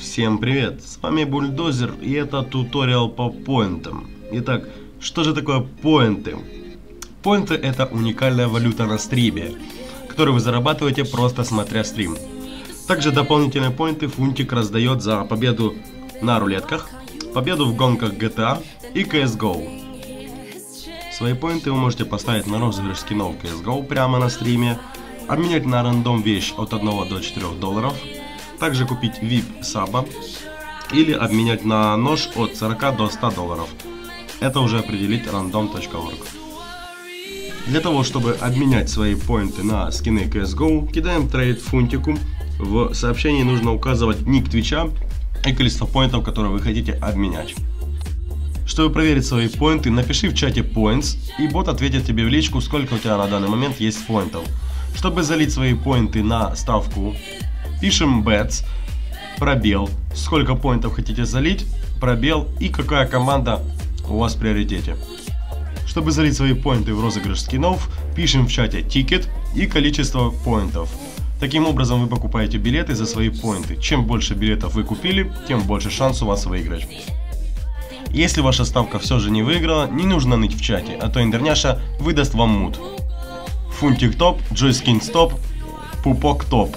Всем привет, с вами Бульдозер и это туториал по поинтам. Итак, что же такое поинты? Поинты это уникальная валюта на стриме, которую вы зарабатываете просто смотря стрим. Также дополнительные поинты Фунтик раздает за победу на рулетках, победу в гонках GTA и CSGO. Свои поинты вы можете поставить на розыгрыш скинов CSGO прямо на стриме, обменять на рандом вещь от 1 до 4 долларов, также купить VIP саба или обменять на нож от 40 до 100 долларов. Это уже определить random.org. Для того, чтобы обменять свои поинты на скины CSGO, кидаем трейд фунтику. В сообщении нужно указывать ник твича и количество поинтов, которые вы хотите обменять. Чтобы проверить свои поинты, напиши в чате points, и бот ответит тебе в личку, сколько у тебя на данный момент есть поинтов. Чтобы залить свои поинты на ставку, пишем bets, пробел, сколько поинтов хотите залить, пробел и какая команда у вас в приоритете. Чтобы залить свои поинты в розыгрыш скинов, пишем в чате тикет и количество поинтов. Таким образом вы покупаете билеты за свои поинты. Чем больше билетов вы купили, тем больше шанс у вас выиграть. Если ваша ставка все же не выиграла, не нужно ныть в чате, а то интерняша выдаст вам мут. Фунтик топ, джойскин стоп, пупок топ.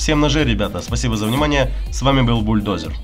Всем ножей, ребята, спасибо за внимание, с вами был Бульдозер.